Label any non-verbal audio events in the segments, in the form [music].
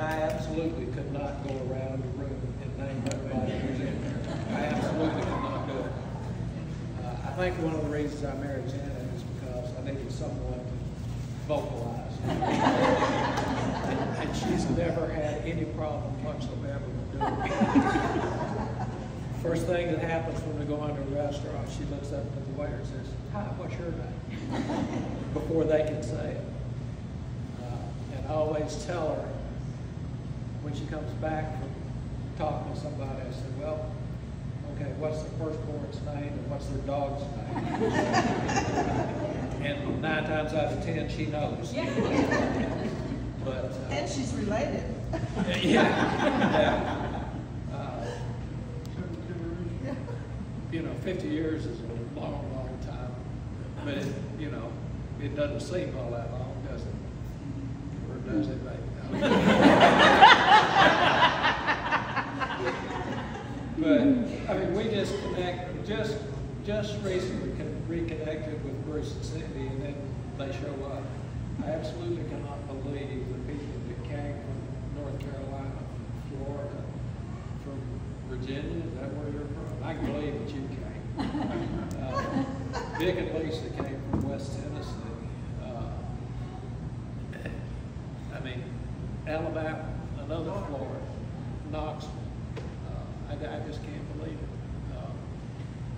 I absolutely could not go around the room and name everybody who's in there. I absolutely could not do it. Uh, I think one of the reasons I married Janet is because I needed someone to vocalize. And she's never had any problem whatsoever with doing it. First thing that happens when we go into a restaurant, she looks up at the waiter and says, hi, what's your name? Before they can say it. Uh, And I always tell her, when she comes back from talking to somebody, I say, well, okay, what's the firstborn's name and what's their dog's name? And nine times out of ten, she knows. But, uh, And she's related. yeah, yeah. [laughs] Uh, You know, fifty years is a long, long time, but it, you know, it doesn't seem all that long, does it? Or does it, baby? But, We just just, recently reconnected with Bruce and Cindy, and then they show up. I absolutely cannot believe the people that came from North Carolina, from Florida, from Virginia, is that where you're from? I can believe that you came. Uh, and Lisa came from West Tennessee. Uh, I mean, Alabama, another Florida, Knoxville. Uh, I, I just can't believe it. Uh,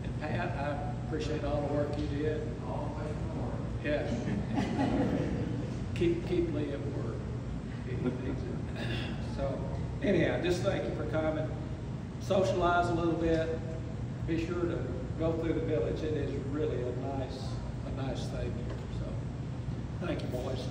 And Pat, I appreciate all the work you did. Yeah. [laughs] Keep, keep Lee at work. He needs it. So anyhow, just thank you for coming. Socialize a little bit. Be sure to go through the village. It is really a nice, a nice thing here. So, thank you, boys.